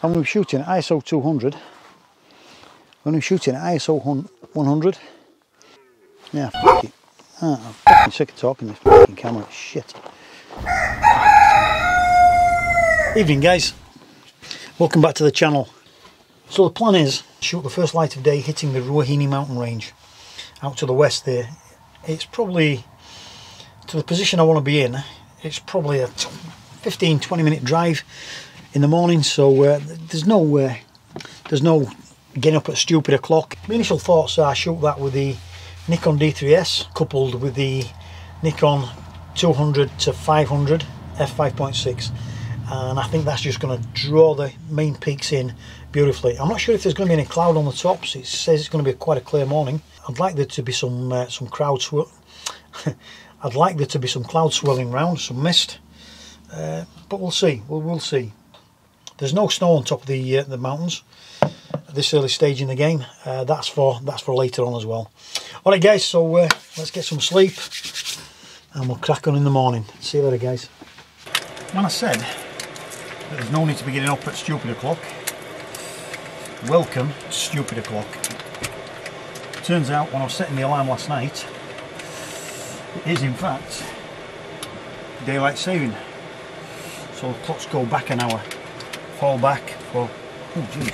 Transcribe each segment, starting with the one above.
I'm shooting at ISO 200. I'm shooting at ISO 100. Yeah, fuck it. Ah, I'm fucking sick of talking this fucking camera. Shit. Evening, guys. Welcome back to the channel. So the plan is shoot the first light of day hitting the Ruahine mountain range out to the west there. It's probably to the position I want to be in. It's probably a 15-20 minute drive in the morning, so uh, there's no uh, there's no getting up at stupid o'clock. My initial thoughts are shoot that with the Nikon D3S coupled with the Nikon 200 to 500 f5.6 and I think that's just going to draw the main peaks in beautifully. I'm not sure if there's going to be any cloud on the tops. It says it's going to be quite a clear morning. I'd like there to be some uh, some crowd swirl. I'd like there to be some cloud swirling round, some mist, uh, but we'll see. We'll, we'll see. There's no snow on top of the uh, the mountains at this early stage in the game. Uh, that's for that's for later on as well. All right, guys. So uh, let's get some sleep, and we'll crack on in the morning. See you later, guys. When I said that there's no need to be getting up at stupid o'clock, welcome stupid o'clock. Turns out when I was setting the alarm last night, it is in fact daylight saving. So the clocks go back an hour fall back for oh jeez.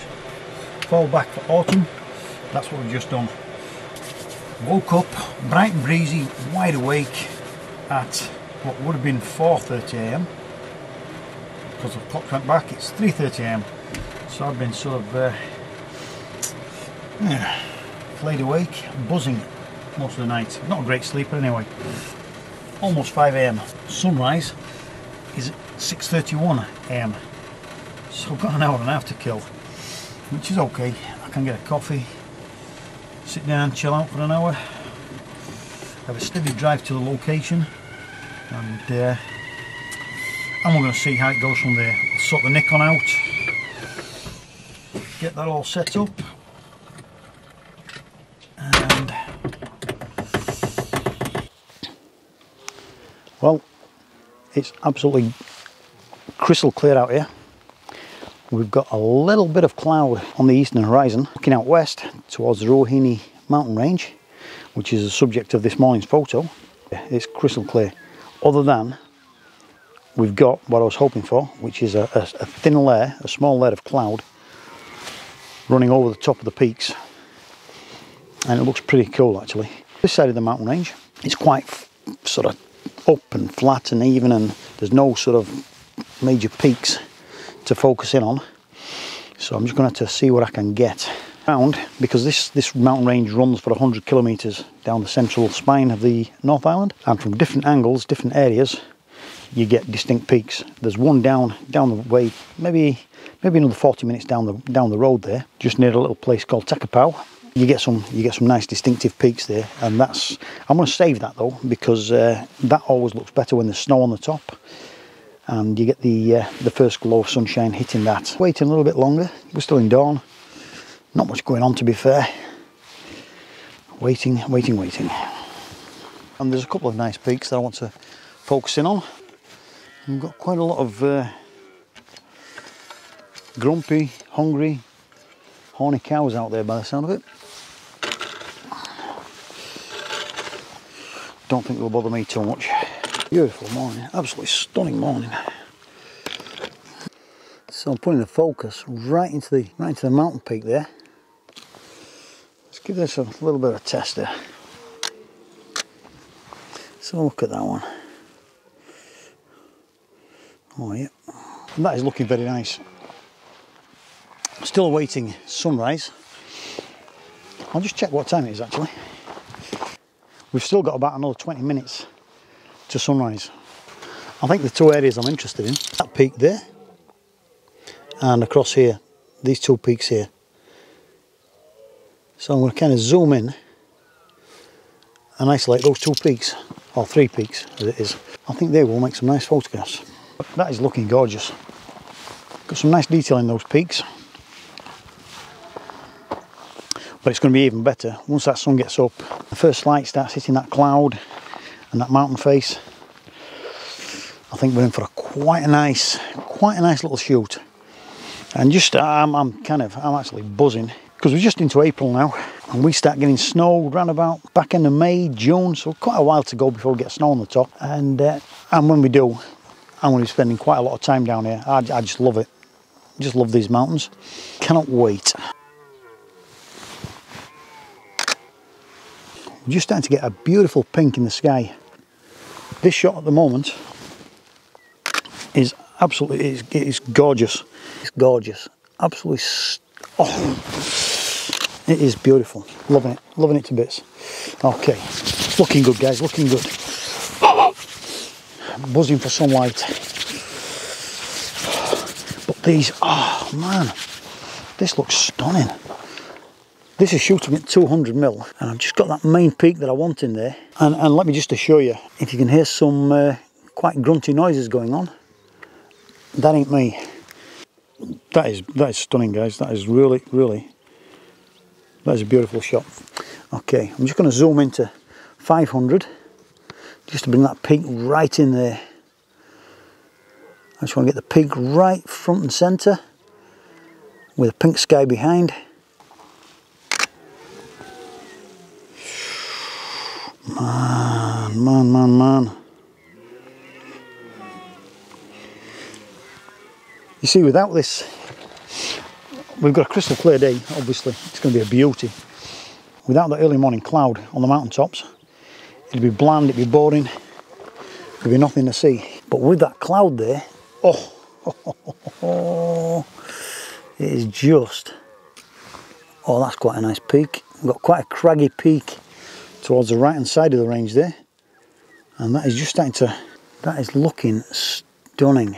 Fall back for autumn. That's what we've just done. Woke up bright and breezy wide awake at what would have been 4.30am because the clock went back it's 3.30am so I've been sort of uh, yeah, laid awake buzzing most of the night. Not a great sleeper anyway. Almost 5am sunrise is 6.31am so I've got an hour and a half to kill, which is okay. I can get a coffee, sit down, chill out for an hour, have a steady drive to the location, and uh, and we're going to see how it goes from there. I'll sort the Nikon out, get that all set up, and well, it's absolutely crystal clear out here. We've got a little bit of cloud on the eastern horizon. Looking out west towards the Ruahine mountain range, which is the subject of this morning's photo, it's crystal clear. Other than we've got what I was hoping for, which is a, a, a thin layer, a small layer of cloud running over the top of the peaks. And it looks pretty cool actually. This side of the mountain range, it's quite sort of up and flat and even and there's no sort of major peaks to focus in on. So I'm just going to have to see what I can get. Around, because this, this mountain range runs for 100 kilometres down the central spine of the North Island and from different angles, different areas, you get distinct peaks. There's one down down the way, maybe maybe another 40 minutes down the down the road there, just near a little place called Takapau. You get some you get some nice distinctive peaks there, and that's I'm going to save that though because uh, that always looks better when there's snow on the top and you get the uh, the first glow of sunshine hitting that. Waiting a little bit longer, we're still in dawn, not much going on to be fair. Waiting, waiting, waiting. And there's a couple of nice peaks that I want to focus in on. We've got quite a lot of uh, grumpy, hungry, horny cows out there by the sound of it. Don't think they'll bother me too much. Beautiful morning, absolutely stunning morning. So I'm putting the focus right into the right into the mountain peak there. Let's give this a little bit of a test there. So look at that one. Oh yeah, and that is looking very nice. Still awaiting sunrise. I'll just check what time it is actually. We've still got about another 20 minutes to sunrise. I think the two areas I'm interested in, that peak there and across here, these two peaks here. So I'm going to kind of zoom in and isolate those two peaks, or three peaks as it is. I think they will make some nice photographs. That is looking gorgeous. Got some nice detail in those peaks. But it's going to be even better once that sun gets up. The first light starts hitting that cloud and that mountain face. I think we're in for a quite a nice, quite a nice little shoot. And just, I'm, I'm kind of, I'm actually buzzing because we're just into April now and we start getting snow around about back end of May, June, so quite a while to go before we get snow on the top. And uh, and when we do, I'm going to be spending quite a lot of time down here. I, I just love it. Just love these mountains. Cannot wait. We're just starting to get a beautiful pink in the sky. This shot at the moment is absolutely, it is, it is gorgeous. It's gorgeous. Absolutely, oh, it is beautiful. Loving it. Loving it to bits. Okay. Looking good, guys. Looking good. Buzzing for sunlight. But these, oh man, this looks stunning. This is shooting at 200 mil, and I've just got that main peak that I want in there. And, and let me just assure you, if you can hear some uh, quite grunty noises going on, that ain't me. That is that is stunning, guys. That is really, really that's a beautiful shot. Okay, I'm just going to zoom into 500 just to bring that peak right in there. I just want to get the peak right front and centre with a pink sky behind. Man, man, man. You see, without this We've got a crystal clear day, obviously. It's going to be a beauty. Without the early morning cloud on the mountaintops, it'd be bland, it'd be boring, there'd be nothing to see. But with that cloud there, oh, oh, oh, it is just, oh, that's quite a nice peak. We've got quite a craggy peak towards the right hand side of the range there. And that is just starting to, that is looking stunning.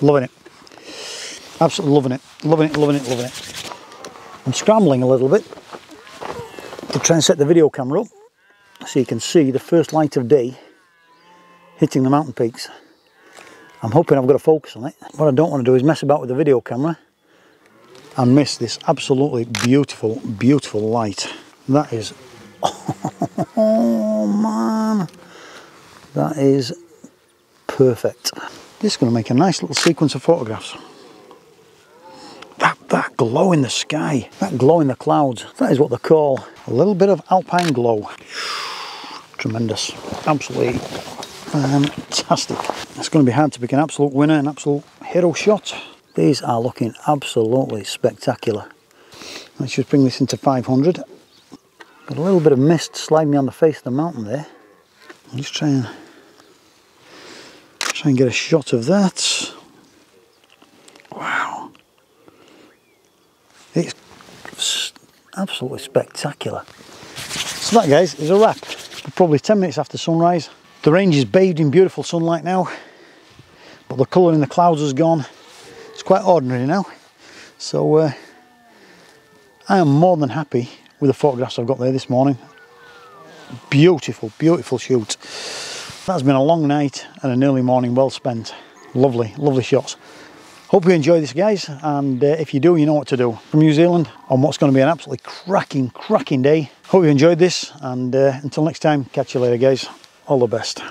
Loving it. Absolutely loving it. Loving it, loving it, loving it. I'm scrambling a little bit to try and set the video camera up so you can see the first light of day hitting the mountain peaks. I'm hoping I've got a focus on it. What I don't want to do is mess about with the video camera and miss this absolutely beautiful, beautiful light. That is, oh man, that is perfect. This is going to make a nice little sequence of photographs. That, that glow in the sky, that glow in the clouds, that is what they call a little bit of alpine glow. Tremendous, absolutely fantastic. It's going to be hard to pick an absolute winner, an absolute hero shot. These are looking absolutely spectacular. Let's just bring this into 500. Got a little bit of mist sliding me on the face of the mountain there. I'm just trying Try and get a shot of that. Wow. It's absolutely spectacular. So that guys is a wrap. probably 10 minutes after sunrise. The range is bathed in beautiful sunlight now, but the colour in the clouds has gone. Quite ordinary now. So uh, I am more than happy with the photographs I've got there this morning. Beautiful, beautiful shoot. That's been a long night and an early morning well spent. Lovely, lovely shots. Hope you enjoy this guys and uh, if you do you know what to do. From New Zealand on what's going to be an absolutely cracking, cracking day. Hope you enjoyed this and uh, until next time catch you later guys. All the best.